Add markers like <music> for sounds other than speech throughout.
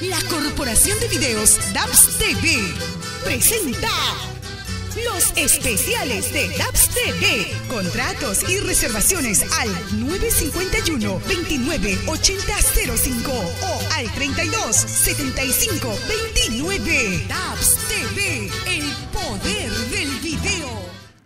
La Corporación de Videos DAPS TV presenta los especiales de DAPS TV. Contratos y reservaciones al 951 29 80 05 o al 32 75 29. DAPS TV, el poder del video.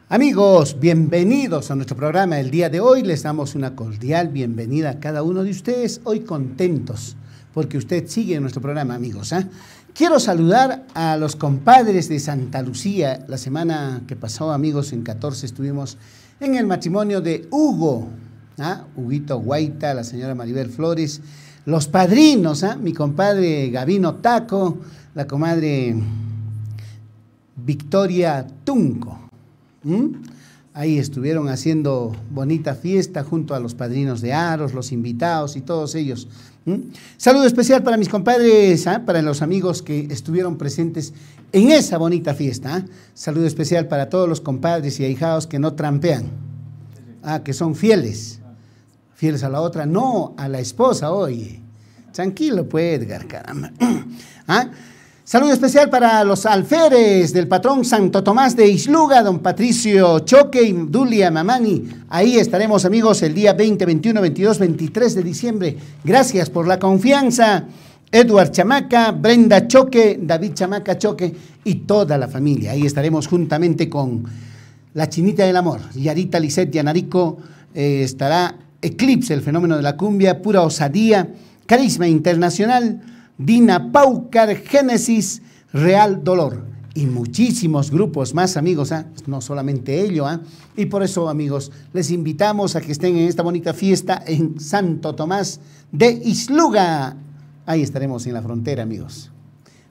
Amigos, bienvenidos a nuestro programa del día de hoy. Les damos una cordial bienvenida a cada uno de ustedes. Hoy contentos porque usted sigue nuestro programa, amigos. ¿ah? Quiero saludar a los compadres de Santa Lucía. La semana que pasó, amigos, en 14 estuvimos en el matrimonio de Hugo, ¿ah? Huguito Guaita, la señora Maribel Flores, los padrinos, ¿ah? mi compadre Gavino Taco, la comadre Victoria Tunco. Ahí estuvieron haciendo bonita fiesta junto a los padrinos de Aros, los invitados y todos ellos. Saludo especial para mis compadres, ¿ah? para los amigos que estuvieron presentes en esa bonita fiesta. ¿ah? Saludo especial para todos los compadres y ahijados que no trampean, ah, que son fieles. Fieles a la otra, no a la esposa, oye. Tranquilo, pues, Edgar, caramba. <clears throat> ¿Ah? Saludo especial para los alferes del patrón Santo Tomás de Isluga, don Patricio Choque y Dulia Mamani. Ahí estaremos amigos el día 20, 21, 22, 23 de diciembre. Gracias por la confianza. Edward Chamaca, Brenda Choque, David Chamaca Choque y toda la familia. Ahí estaremos juntamente con la Chinita del Amor, Yarita Lisset Yanarico, eh, estará Eclipse, el fenómeno de la cumbia, pura osadía, carisma internacional Dina Paucar, Génesis, Real Dolor y muchísimos grupos más, amigos, ¿ah? no solamente ello. ¿ah? Y por eso, amigos, les invitamos a que estén en esta bonita fiesta en Santo Tomás de Isluga. Ahí estaremos en la frontera, amigos.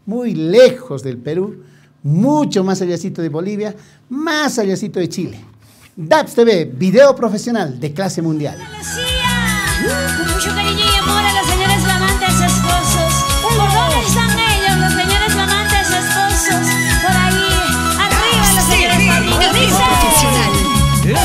Muy lejos del Perú, mucho más allácito de Bolivia, más allácito de Chile. DAPS TV, video profesional de clase mundial. Con mucho cariño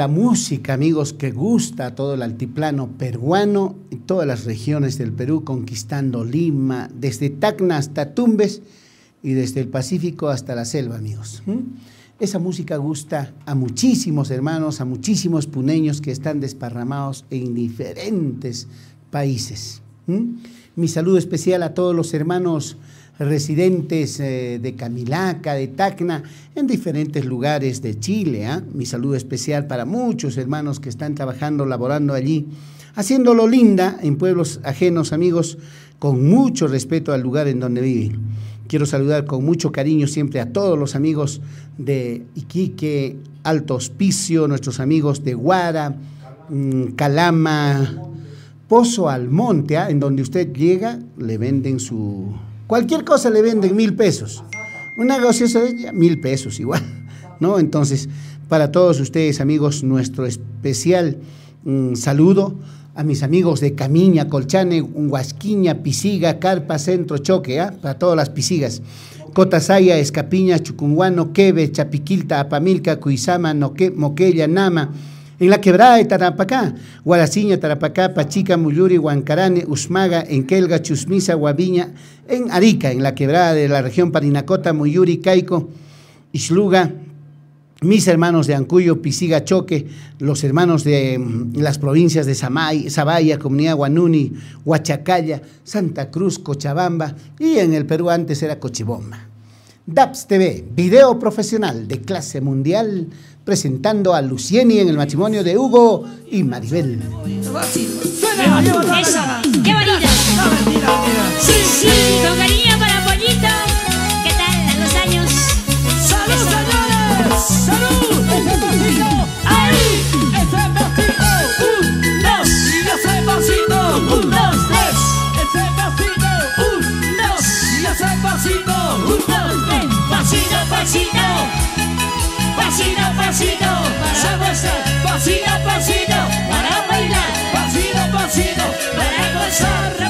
la música, amigos, que gusta a todo el altiplano peruano y todas las regiones del Perú, conquistando Lima, desde Tacna hasta Tumbes y desde el Pacífico hasta la selva, amigos. Esa música gusta a muchísimos hermanos, a muchísimos puneños que están desparramados en diferentes países. Mi saludo especial a todos los hermanos residentes eh, de Camilaca, de Tacna, en diferentes lugares de Chile. ¿ah? Mi saludo especial para muchos hermanos que están trabajando, laborando allí, haciéndolo linda en pueblos ajenos, amigos, con mucho respeto al lugar en donde viven. Quiero saludar con mucho cariño siempre a todos los amigos de Iquique, Alto Hospicio, nuestros amigos de Guara, mm, Calama, Pozo Almonte, ¿ah? en donde usted llega, le venden su, Cualquier cosa le venden mil pesos. Una gaseosa mil pesos igual, ¿no? Entonces, para todos ustedes, amigos, nuestro especial mm, saludo a mis amigos de Camiña, Colchane, Huasquiña, Pisiga, Carpa, Centro, Choque, ¿ah? para todas las pisigas. Cotasaya, Escapiña, Chucunguano, Quebe, Chapiquilta, Apamilca, Cuizama, Moquella, Nama, en la quebrada de Tarapacá, Guaraciña, Tarapacá, Pachica, Muyuri, Huancarane, Usmaga, en Kelga, Chusmisa, Guaviña, en Arica, en la quebrada de la región Parinacota, Muyuri, Caico, Isluga, mis hermanos de Ancuyo, Pisiga, Choque, los hermanos de mm, las provincias de Samay, Zabaya, Comunidad Guanuni, Huachacaya, Santa Cruz, Cochabamba y en el Perú antes era Cochibomba. DAPS TV, video profesional de clase mundial presentando a Lucieni en el matrimonio de Hugo y Maribel. Eso, qué bonito. Sí, sí, para para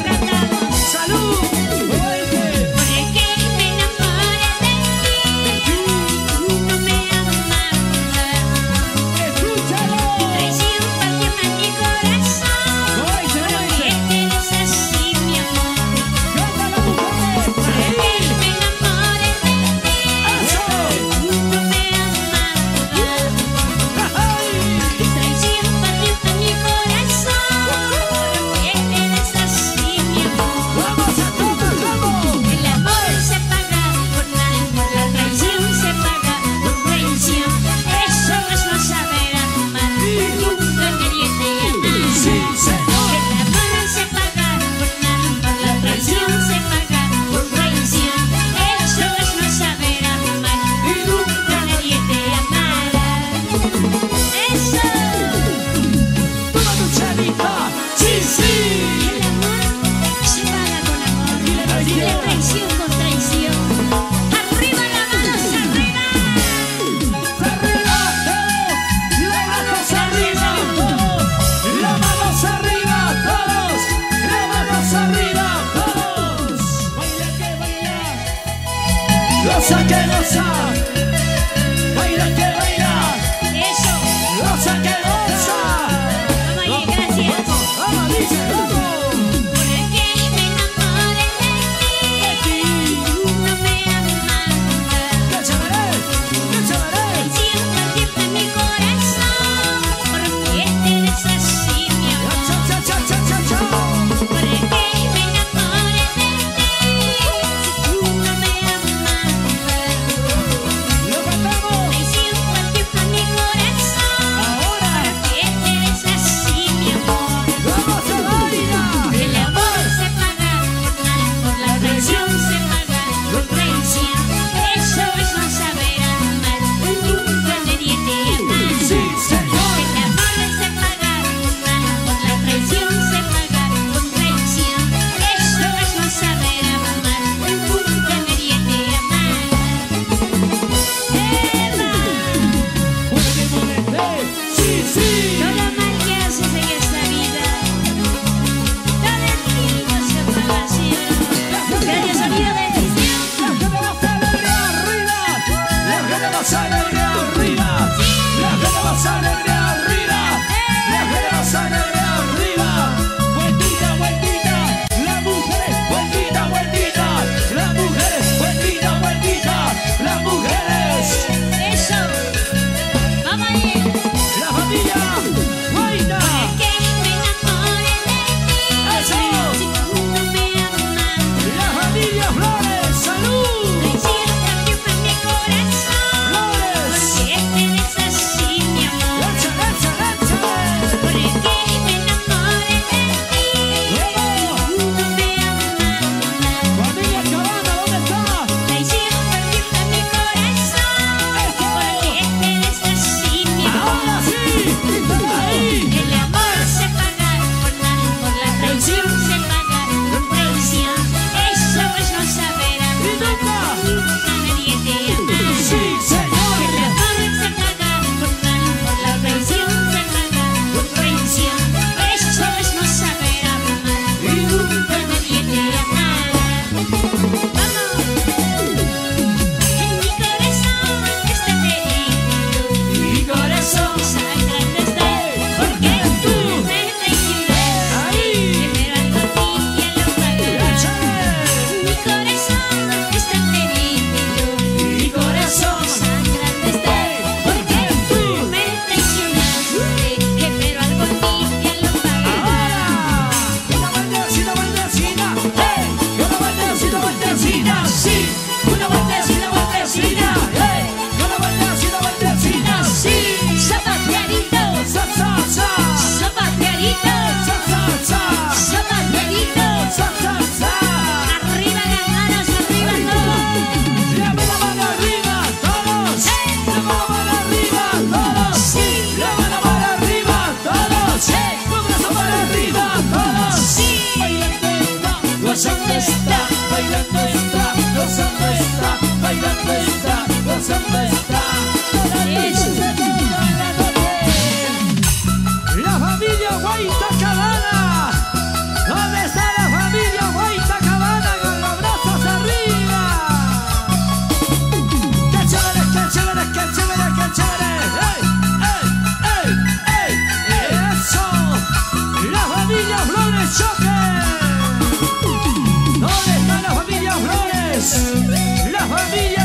La familia.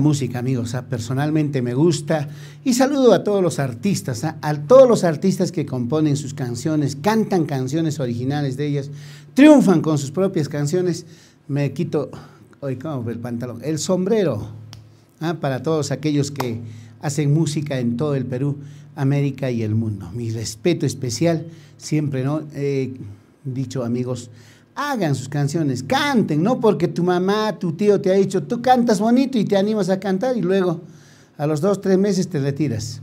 Música, amigos. ah, Personalmente me gusta. Y saludo a todos los artistas, ah, a todos los artistas que componen sus canciones, cantan canciones originales de ellas, triunfan con sus propias canciones. Me quito, hoy cómo el pantalón, el sombrero ah, para todos aquellos que hacen música en todo el Perú, América y el mundo. Mi respeto especial, siempre, ¿no? He dicho, amigos, hagan sus canciones, canten, no porque tu mamá, tu tío te ha dicho, tú cantas bonito y te animas a cantar y luego a los dos, tres meses te retiras.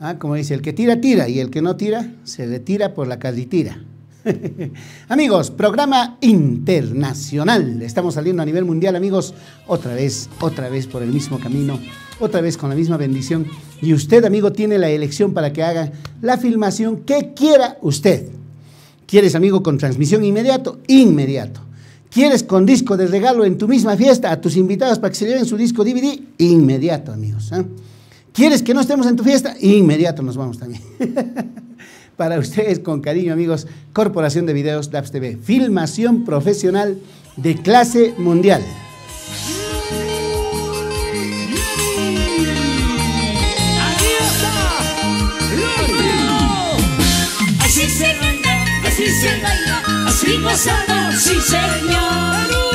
Ah, como dice, el que tira, tira y el que no tira, se retira por la carretera. <laughs> amigos, programa internacional. Estamos saliendo a nivel mundial, amigos, otra vez, otra vez por el mismo camino, otra vez con la misma bendición. Y usted, amigo, tiene la elección para que haga la filmación que quiera usted. ¿Quieres, amigo, con transmisión inmediato? Inmediato. ¿Quieres con disco de regalo en tu misma fiesta a tus invitados para que se lleven su disco DVD? Inmediato, amigos. ¿ah? ¿Quieres que no estemos en tu fiesta? Inmediato nos vamos también. <laughs> para ustedes, con cariño, amigos, Corporación de Videos DAPS TV. Filmación profesional de clase mundial. Se baila, así gozamos, sí señor.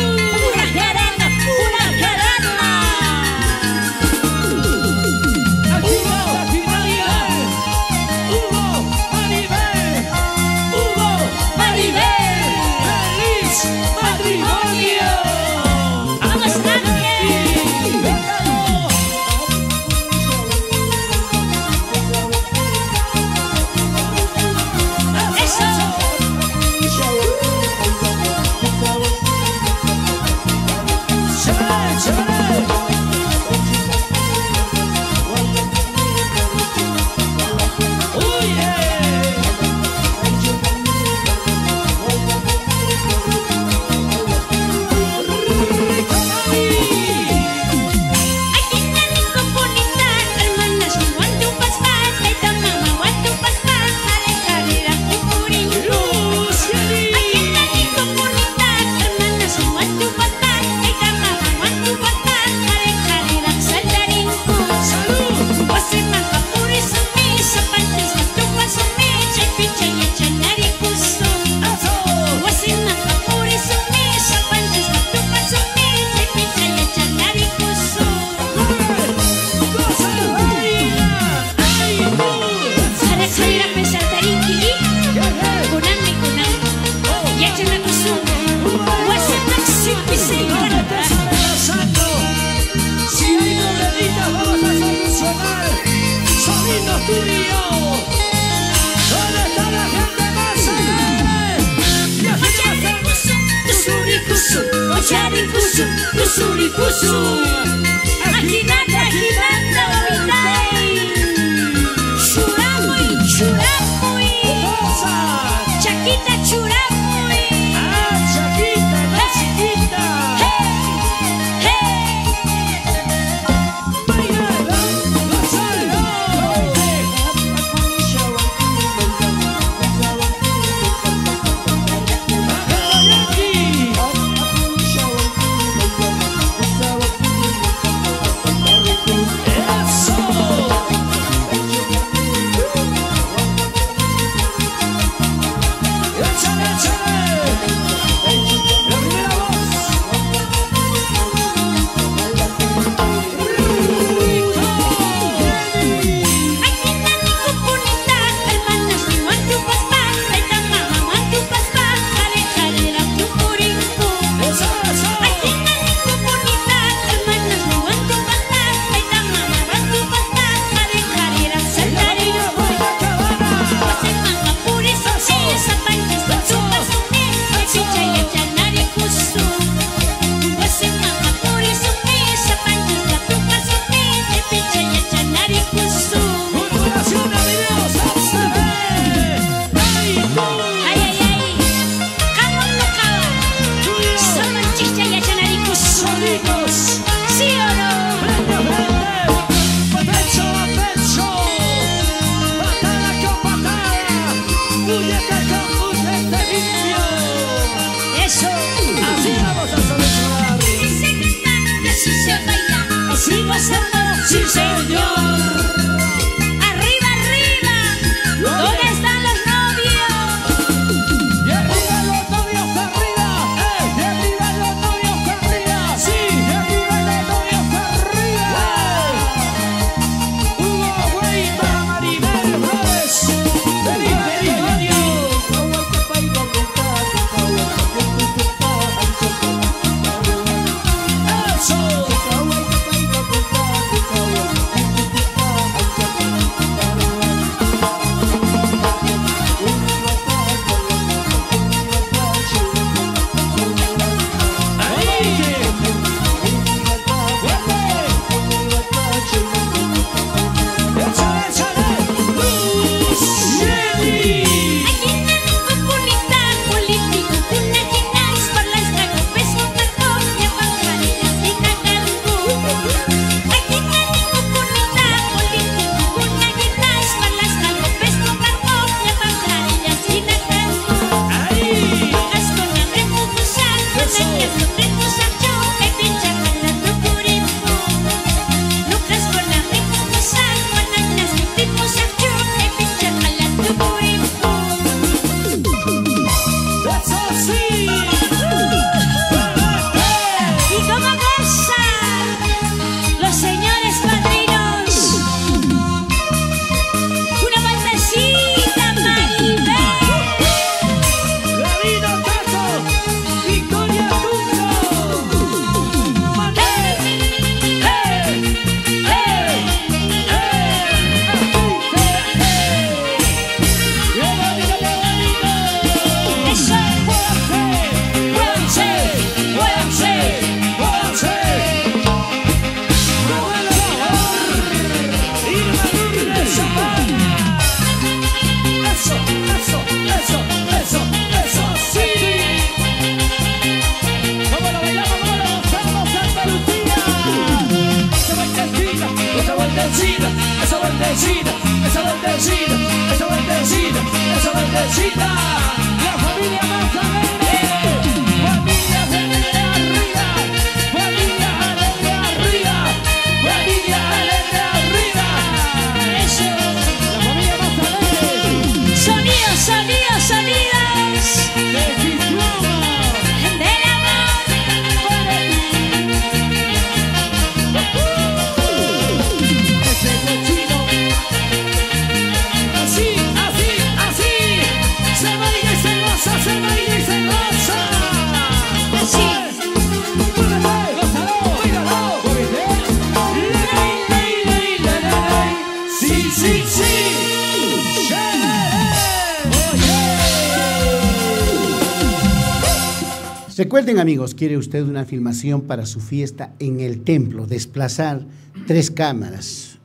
Quiere usted una filmación para su fiesta en el templo, desplazar tres cámaras,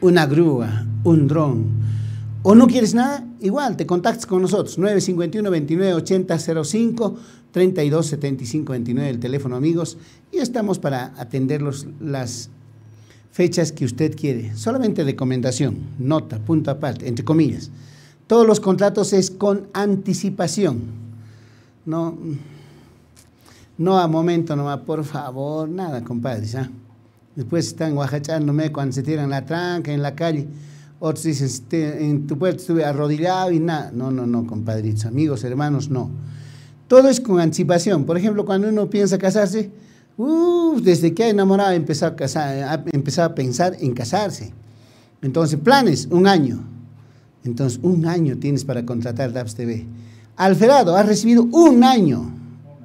una grúa, un dron, o no quieres nada, igual te contactas con nosotros, 951 29 80 05 32 75 29 el teléfono amigos y estamos para atenderlos las fechas que usted quiere. Solamente recomendación, nota, punto aparte, entre comillas. Todos los contratos es con anticipación. No, no a momento nomás, por favor, nada, compadres. Después están guajachándome cuando se tiran la tranca en la calle. Otros dicen, "Este, en tu puerta estuve arrodillado y nada. No, no, no, compadritos, amigos, hermanos, no. Todo es con anticipación. Por ejemplo, cuando uno piensa casarse, uh, desde que ha enamorado empezó a, casar, ha empezado a pensar en casarse. Entonces, planes, un año. Entonces, un año tienes para contratar DAPS TV. Alferado, has recibido un año.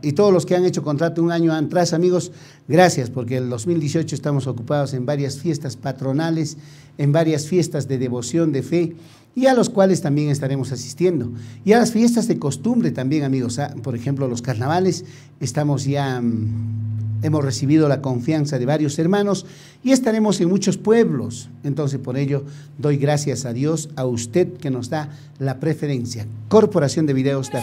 Y todos los que han hecho contrato un año atrás, amigos, gracias, porque el 2018 estamos ocupados en varias fiestas patronales, en varias fiestas de devoción, de fe, y a los cuales también estaremos asistiendo. Y a las fiestas de costumbre también, amigos. Ah, Por ejemplo, los carnavales, estamos ya, mm, hemos recibido la confianza de varios hermanos y estaremos en muchos pueblos. Entonces, por ello, doy gracias a Dios, a usted que nos da la preferencia. Corporación de Videos de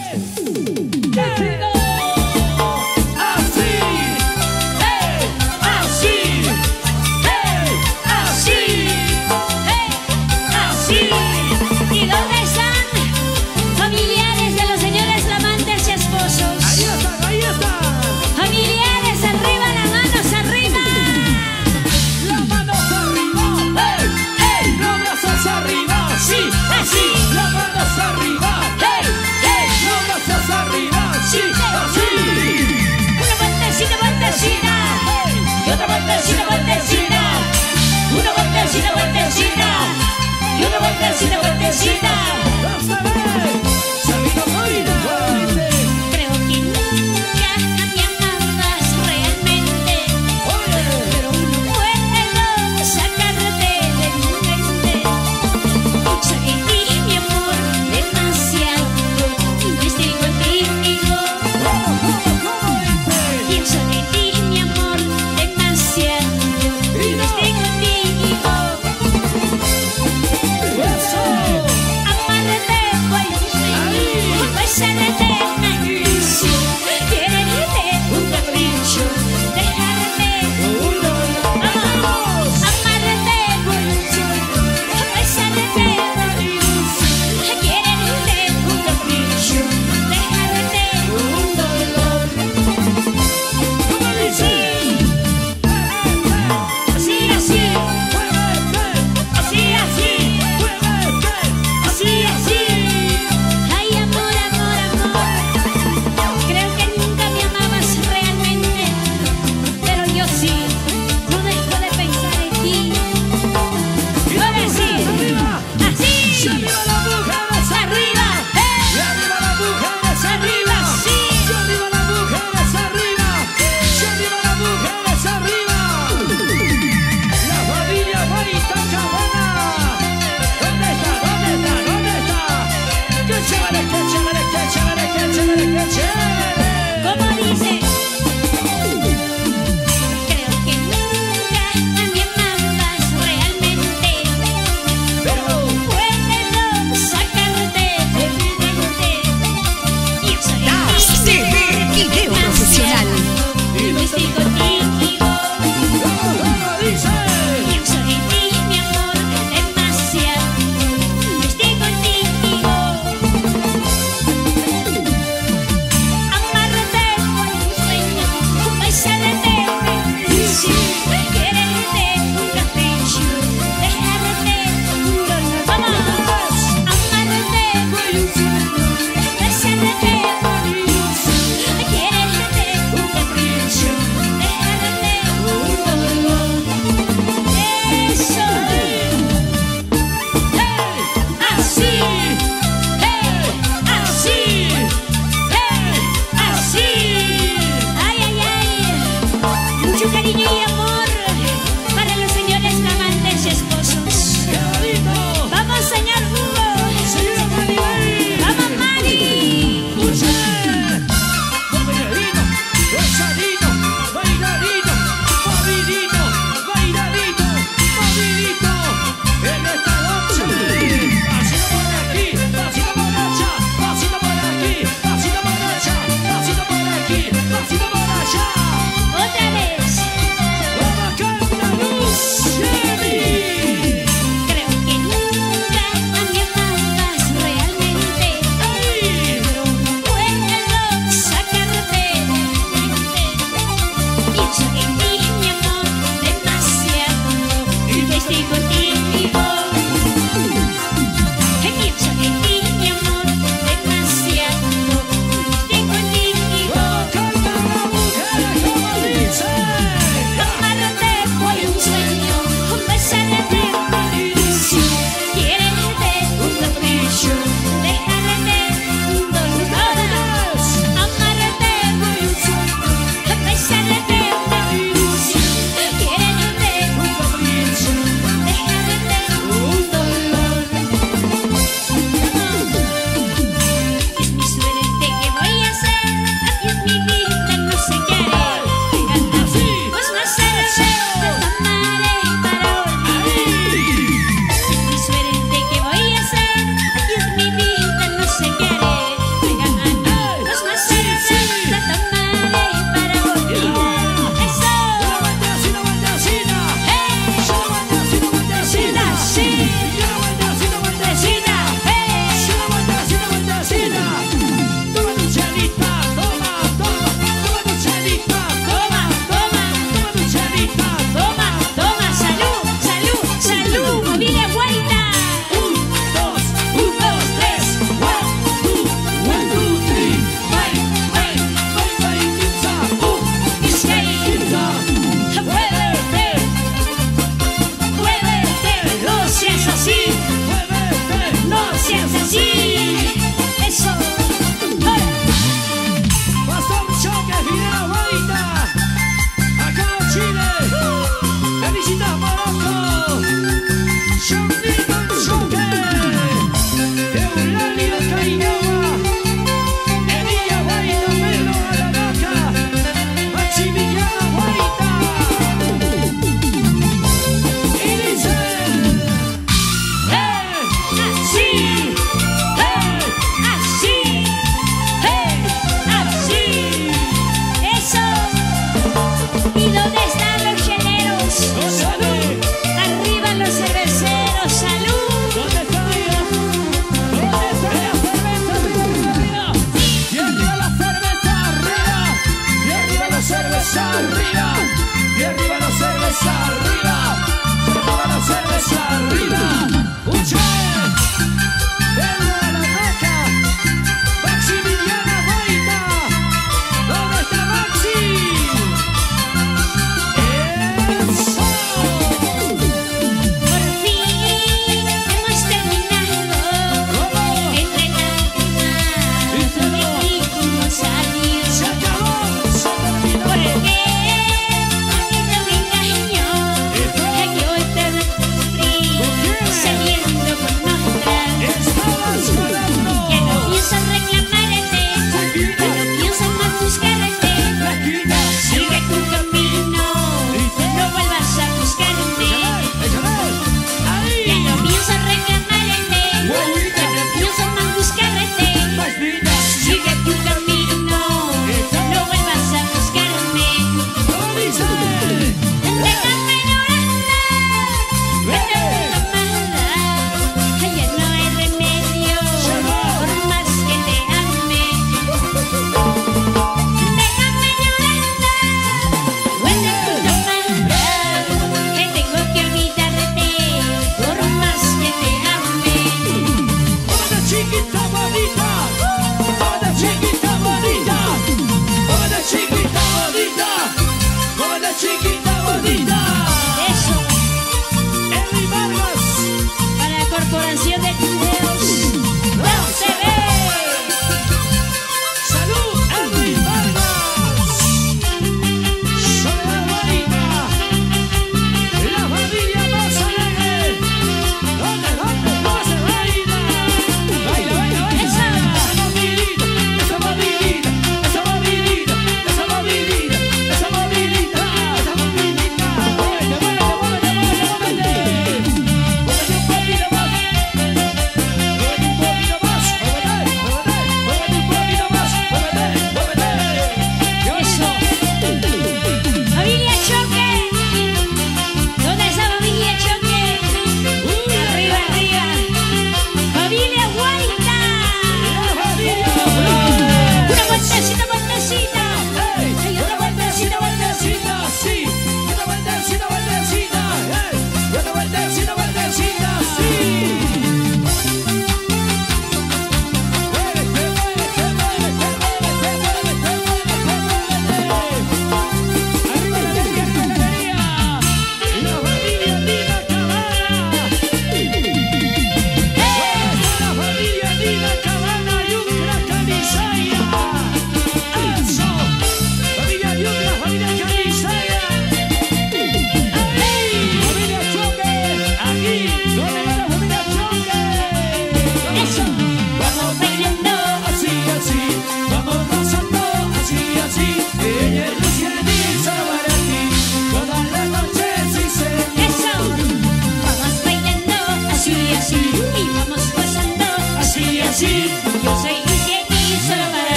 した。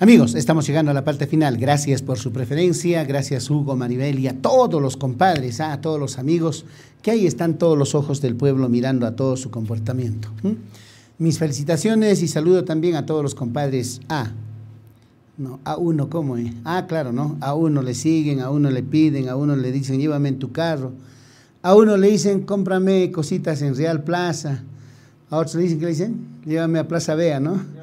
Amigos, estamos llegando a la parte final. Gracias por su preferencia, gracias Hugo, Maribel y a todos los compadres, a todos los amigos, que ahí están todos los ojos del pueblo mirando a todo su comportamiento. Mis felicitaciones y saludo también a todos los compadres A. No, a uno, ¿cómo? eh? Ah, claro, ¿no? A uno le siguen, a uno le piden, a uno le dicen, llévame en tu carro. A uno le dicen, cómprame cositas en Real Plaza. A otros le dicen, ¿qué le dicen? Llévame a Plaza Vea, ¿no?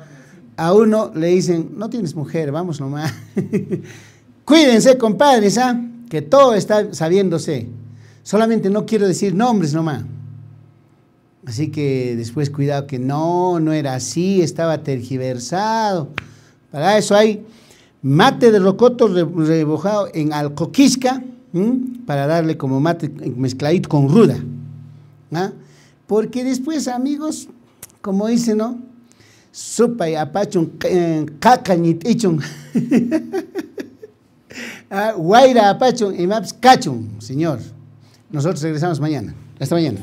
A uno le dicen, no tienes mujer, vamos nomás. <laughs> Cuídense, compadres, ¿ah? Que todo está sabiéndose. Solamente no quiero decir nombres nomás. Así que después cuidado que no, no era así, estaba tergiversado. Para eso hay mate de rocoto re- rebojado en alcoquisca, para darle como mate mezcladito con ruda. ¿ah? Porque después, amigos, como dicen, ¿no? Supa y apachun, eh, cacañit ichun. <laughs> Ah, Guaira apachun y maps cachun, señor. Nosotros regresamos mañana. Hasta mañana.